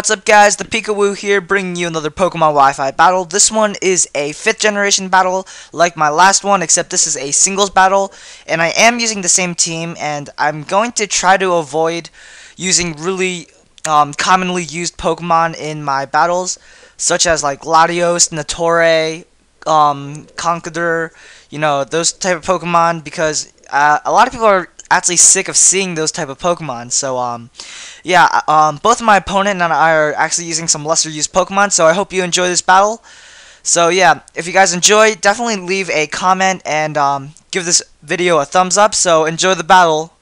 What's up guys, the PikaWu here bringing you another Pokemon Wi-Fi battle. This one is a 5th generation battle like my last one except this is a singles battle and I am using the same team and I'm going to try to avoid using really um, commonly used Pokemon in my battles such as like Latios, Nattorei, um, Conkeldurr, you know, those type of Pokemon because uh, a lot of people are actually sick of seeing those type of Pokemon. So, um, yeah, um, both my opponent and I are actually using some lesser used Pokemon, so I hope you enjoy this battle. So, yeah, if you guys enjoy, definitely leave a comment and um, give this video a thumbs up. So, enjoy the battle.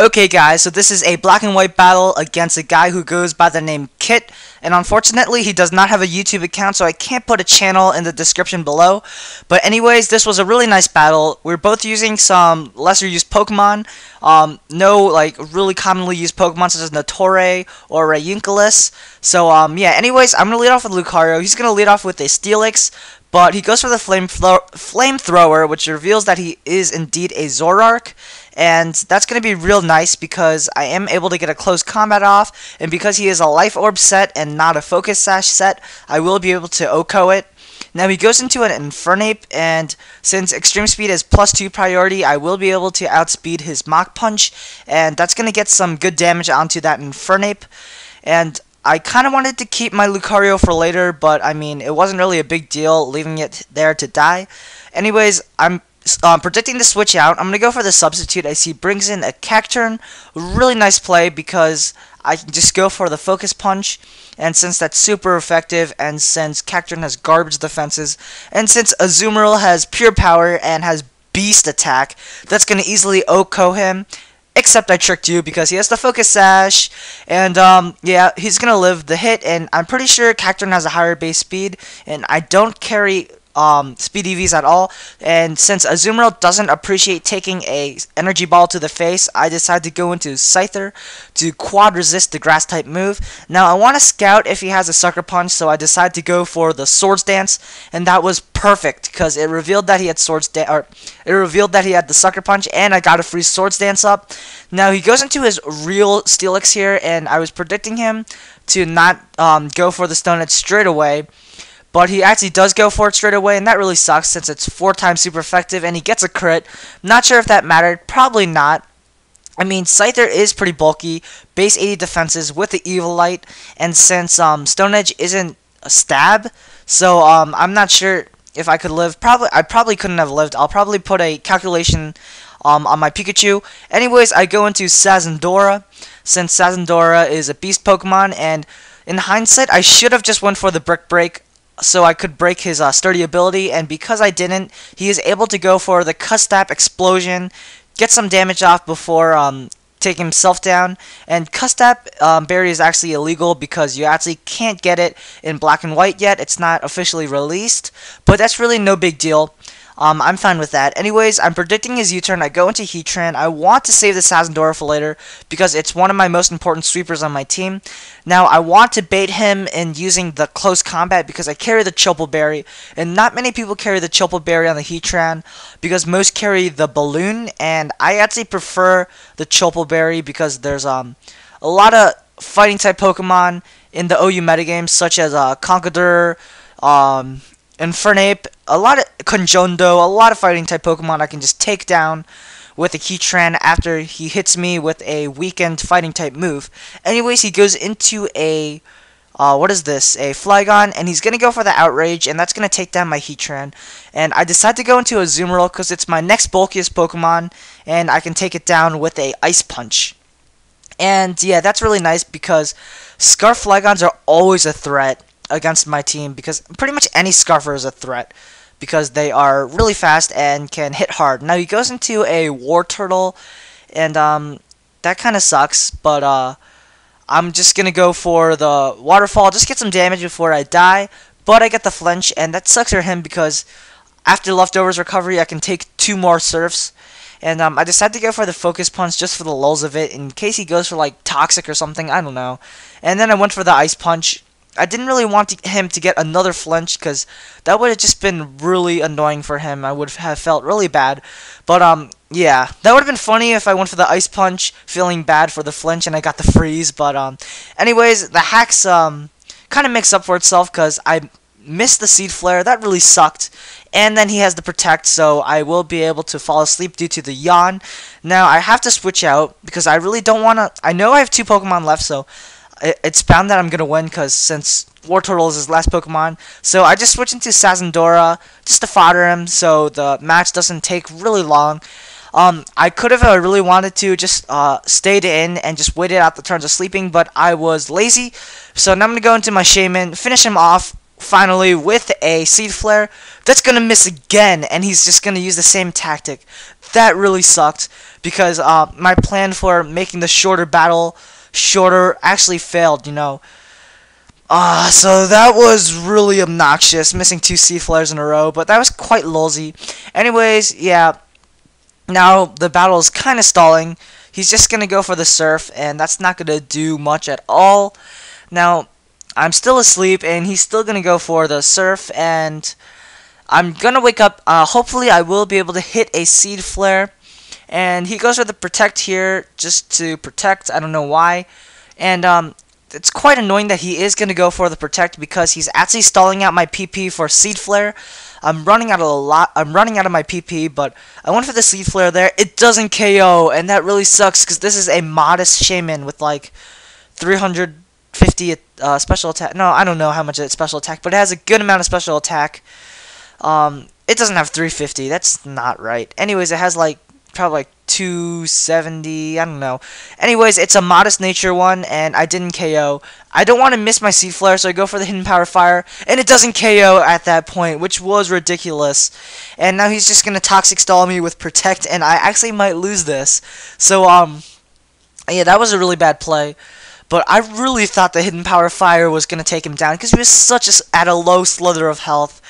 Okay guys, so this is a black and white battle against a guy who goes by the name Kit, and unfortunately he does not have a YouTube account, so I can't put a channel in the description below. But anyways, this was a really nice battle. We're both using some lesser used Pokemon, um, no like really commonly used Pokemon such as Nattorei or Reuniclus. So um, yeah, anyways, I'm to lead off with Lucario. He's to lead off with a Steelix, but he goes for the flame flamethrower, which reveals that he is indeed a Zoroark, and that's going to be real nice because I am able to get a close combat off, and because he is a Life Orb set and not a Focus Sash set, I will be able to OHKO it. Now he goes into an Infernape, and since Extreme Speed is plus 2 priority, I will be able to outspeed his Mach Punch, and that's going to get some good damage onto that Infernape. And I kind of wanted to keep my Lucario for later, but I mean, it wasn't really a big deal leaving it there to die. Anyways, I'm um, predicting the switch out. I'm going to go for the substitute. I see brings in a Cacturne. Really nice play because I can just go for the Focus Punch. And since that's super effective, and since Cacturne has garbage defenses, and since Azumarill has pure power and has beast attack, that's going to easily OHKO him. Except I tricked you because he has the Focus Sash, and um, yeah, he's gonna live the hit, and I'm pretty sure Cacturne has a higher base speed, and I don't carry um, speed EVs at all. And since Azumarill doesn't appreciate taking a energy ball to the face, I decided to go into Scyther to quad resist the grass type move. Now I want to scout if he has a sucker punch, so I decided to go for the swords dance, and that was perfect because it revealed that he had swords dance, or it revealed that he had the sucker punch, and I got a free swords dance up. Now he goes into his real Steelix here, and I was predicting him to not um, go for the Stone Edge straight away. But he actually does go for it straight away, and that really sucks since it's four times super effective, and he gets a crit. Not sure if that mattered. Probably not. I mean, Scyther is pretty bulky, base 80 defenses with the Eviolite, and since um, Stone Edge isn't a stab, so um, I'm not sure if I could live. Probably, I probably couldn't have lived. I'll probably put a calculation um, on my Pikachu. Anyways, I go into Sazandora, since Sazandora is a beast Pokemon, and in hindsight, I should have just went for the Brick Break so I could break his uh, sturdy ability, and because I didn't, he is able to go for the Custap Explosion, get some damage off before um, taking himself down, and Custap um, Berry is actually illegal because you actually can't get it in black and white yet, it's not officially released, but that's really no big deal. Um, I'm fine with that. Anyways, I'm predicting his U-turn. I go into Heatran. I want to save the Sazandora for later because it's one of my most important sweepers on my team. Now, I want to bait him in using the close combat because I carry the Chople Berry, and not many people carry the Chople Berry on the Heatran because most carry the Balloon, and I actually prefer the Chople Berry because there's um a lot of fighting type Pokemon in the OU metagame, such as uh, Conkeldurr, um, Infernape, a lot of Conjondo, a lot of fighting type Pokemon I can just take down with a Heatran after he hits me with a weakened fighting type move. Anyways, he goes into a uh, what is this? A Flygon, and he's to go for the Outrage, and that's to take down my Heatran. And I decide to go into a Azumarill because it's my next bulkiest Pokemon, and I can take it down with a Ice Punch. And yeah, that's really nice because Scarf Flygons are always a threat against my team because pretty much any Scarfer is a threat because they are really fast and can hit hard. Now he goes into a Wartortle, and um, that kind of sucks, but uh, I'm just going to go for the Waterfall, just get some damage before I die, but I get the flinch and that sucks for him because after Leftovers recovery I can take two more Surfs. And um, I decided to go for the Focus Punch just for the lulls of it, in case he goes for like Toxic or something, I don't know. And then I went for the Ice Punch, I didn't really want to, him to get another flinch because that would have just been really annoying for him. I would have felt really bad. But um, yeah, that would have been funny if I went for the ice punch, feeling bad for the flinch, and I got the freeze. But um, anyways, the hacks um kind of makes up for itself because I missed the seed flare. That really sucked. And then he has the protect, so I will be able to fall asleep due to the yawn. Now I have to switch out because I really don't want to. I know I have two Pokemon left, so it's bound that I'm gonna win because since Wartortle is his last Pokemon, so I just switch into Sazandora just to fodder him, so the match doesn't take really long. Um, I could have uh, really wanted to just uh, stayed in and just waited out the turns of sleeping, but I was lazy. So now I'm gonna go into my Shaymin, finish him off finally with a Seed Flare. That's gonna miss again, and he's just gonna use the same tactic. That really sucked because uh, my plan for making the shorter battle shorter actually failed, you know. Ah, uh, so that was really obnoxious, missing two Seed Flares in a row, but that was quite lolzy. Anyways, yeah, now the battle is kind of stalling. He's just going to go for the Surf, and that's not going to do much at all. Now, I'm still asleep, and he's still going to go for the Surf, and I'm going to wake up. Uh, hopefully, I will be able to hit a Seed Flare. And he goes for the protect here just to protect. I don't know why. And um, it's quite annoying that he is going to go for the protect because he's actually stalling out my PP for Seed Flare. I'm running out of a lot. I'm running out of my PP, but I went for the Seed Flare there. It doesn't KO, and that really sucks because this is a modest Shaymin with like 350 uh, special attack. No, I don't know how much it's special attack, but it has a good amount of special attack. Um, it doesn't have 350. That's not right. Anyways, it has like probably like 270 I don't know. Anyways it's a modest nature one and I didn't KO I don't want to miss my seed flare so I go for the hidden power fire and it doesn't KO at that point which was ridiculous. And now he's just gonna toxic stall me with protect and I actually might lose this. So um yeah that was a really bad play. But I really thought the hidden power fire was gonna take him down because he was such a, at a low slither of health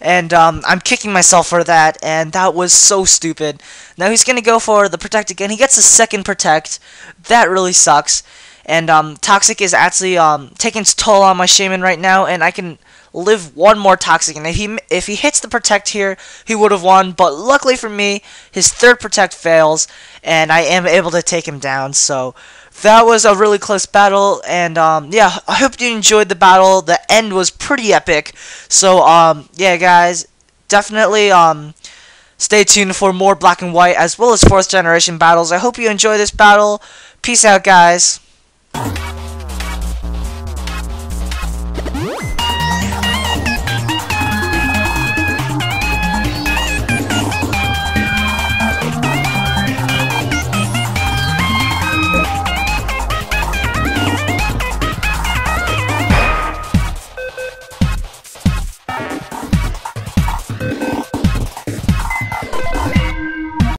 and um, I'm kicking myself for that, and that was so stupid. Now he's going to go for the Protect again. He gets a second Protect. That really sucks. And um, Toxic is actually um, taking its toll on my Shaymin right now, and I can live one more Toxic. And if he if he hits the Protect here, he would have won. But luckily for me, his third Protect fails, and I am able to take him down. So that was a really close battle, and um, yeah, I hope you enjoyed the battle. The end was pretty epic. So um, yeah, guys, definitely um, stay tuned for more Black and White as well as fourth generation battles. I hope you enjoy this battle. Peace out, guys.